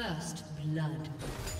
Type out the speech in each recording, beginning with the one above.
First blood.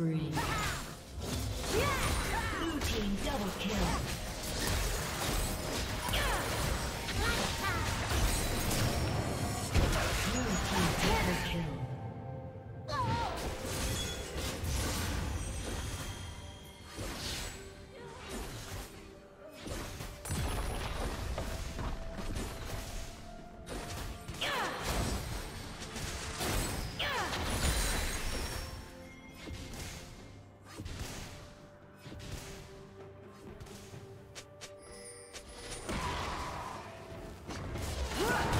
Spree. Yeah.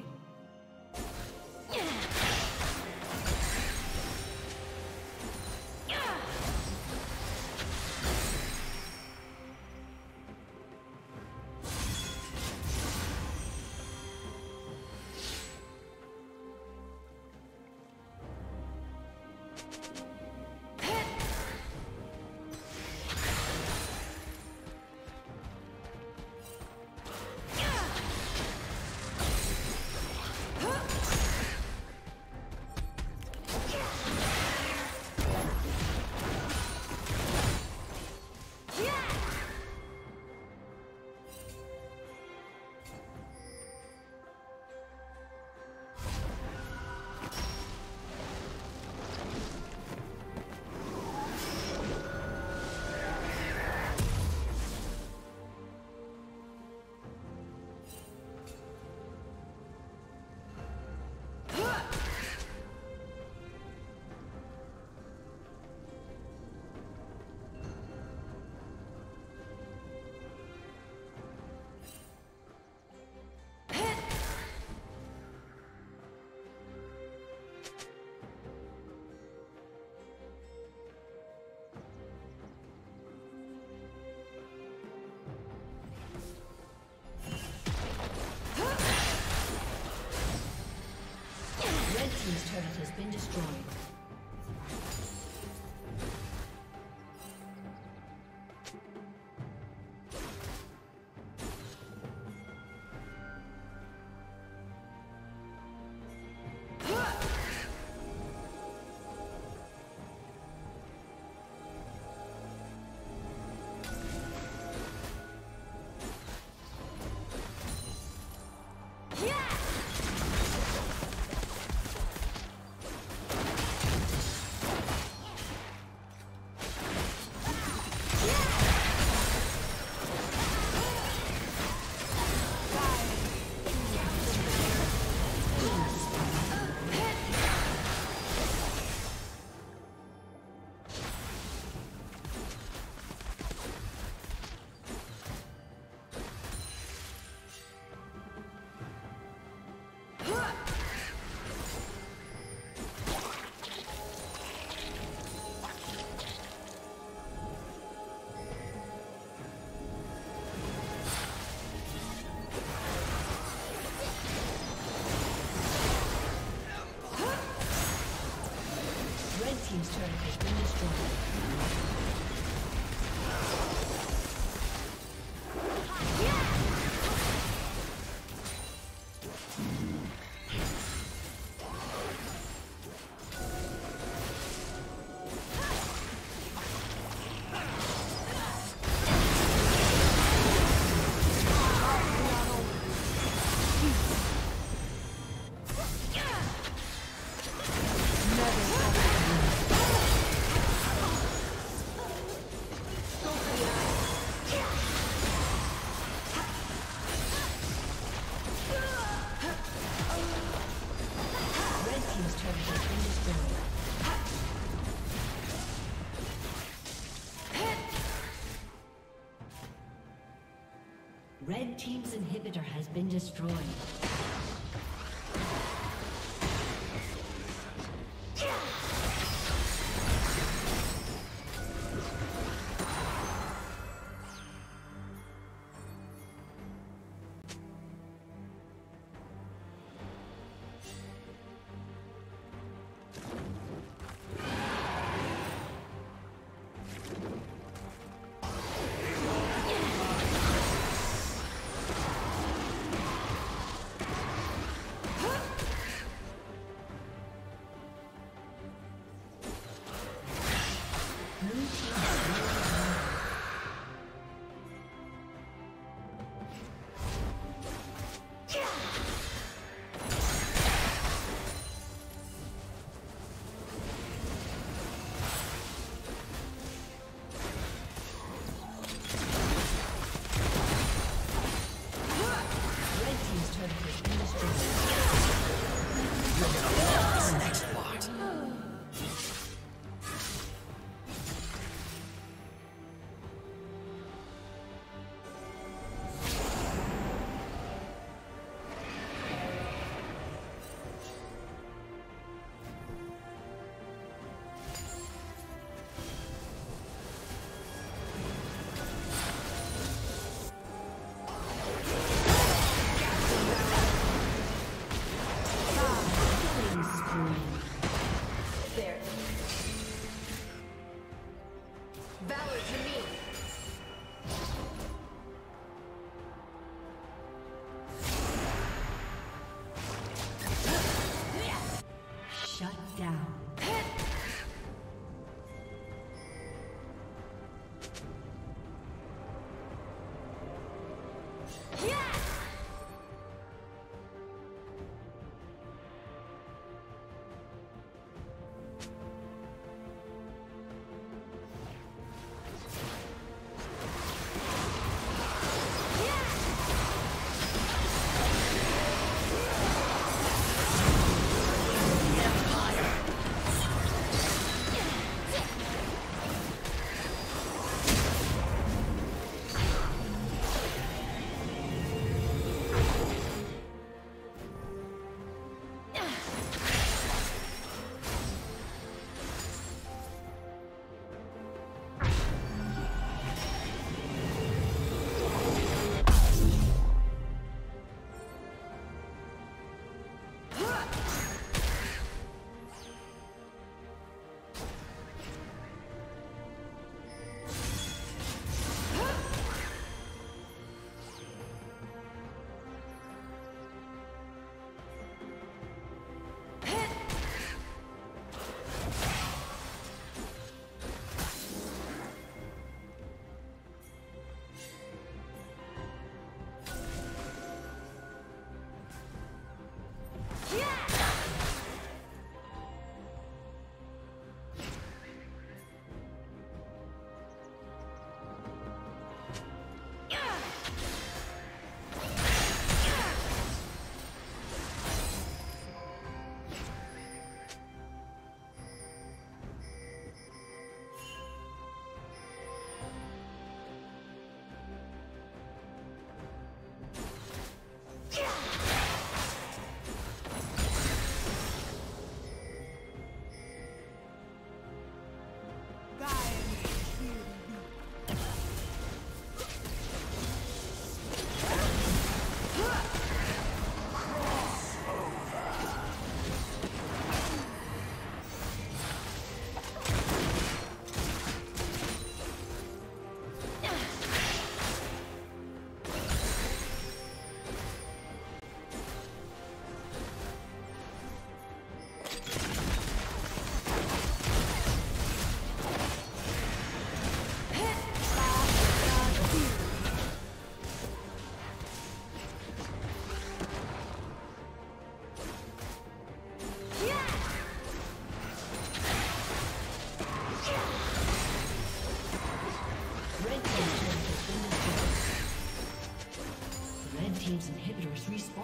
Been destroyed.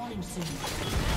Respawning soon.